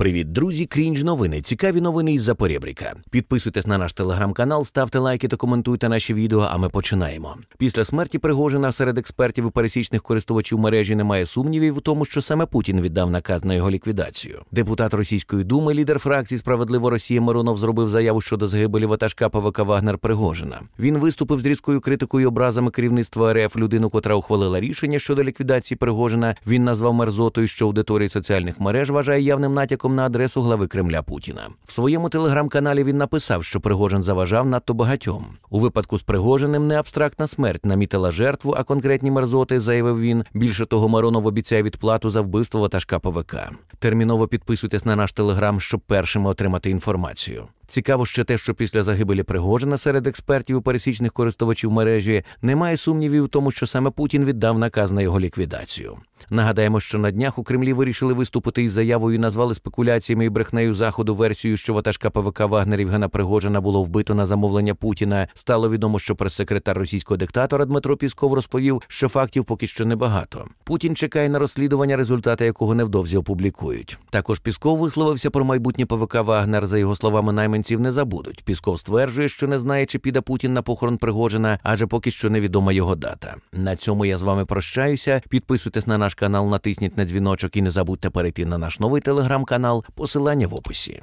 Привіт, друзі! Крінж новини. Цікаві новини із Запорєбріка. Підписуйтесь на наш телеграм-канал, ставте лайки та коментуйте наші відео. А ми починаємо. Після смерті Пригожина серед експертів і пересічних користувачів мережі немає сумнівів у тому, що саме Путін віддав наказ на його ліквідацію. Депутат російської думи, лідер фракції Справедлива Росія Миронов зробив заяву щодо загибелі ватажка ПВК Вагнер Пригожина. Він виступив з різкою критикою образами керівництва РФ людину, котра ухвалила рішення щодо ліквідації Пригожина. Він назвав мерзотою, що аудиторія соціальних мереж вважає явним натяком на адресу глави Кремля Путіна. В своєму телеграм-каналі він написав, що Пригожин заважав надто багатьом. У випадку з Пригожиним не абстрактна смерть намітила жертву, а конкретні мерзоти, заявив він. Більше того, Маронов обіцяє відплату за вбивство ватажка ПВК. Терміново підписуйтесь на наш телеграм, щоб першими отримати інформацію. Цікаво ще те, що після загибелі Пригожина серед експертів і пересічних користувачів мережі немає сумнівів у тому, що саме Путін віддав наказ на його ліквідацію. Нагадаємо, що на днях у Кремлі вирішили виступити із заявою і назвали спекуляціями і брехнею заходу версію, що ватажка ПВК Вагнер Євгена Пригожина було вбито на замовлення Путіна. Стало відомо, що прес-секретар російського диктатора Дмитро Пісков розповів, що фактів поки що небагато. Путін чекає на розслідування, результати якого невдовзі опублікують. Також Пісков висловився про майбутнє ПВК Вагнер. За його словами, найманців не забудуть. Пісков стверджує, що не знає, чи піде Путін на похорон Пригожина, адже поки що невідома його дата. На цьому я з вами прощаюся. Підписуйтесь на наш канал, натисніть на дзвіночок і не забудьте перейти на наш новий телеграм-канал. Посилання в описі.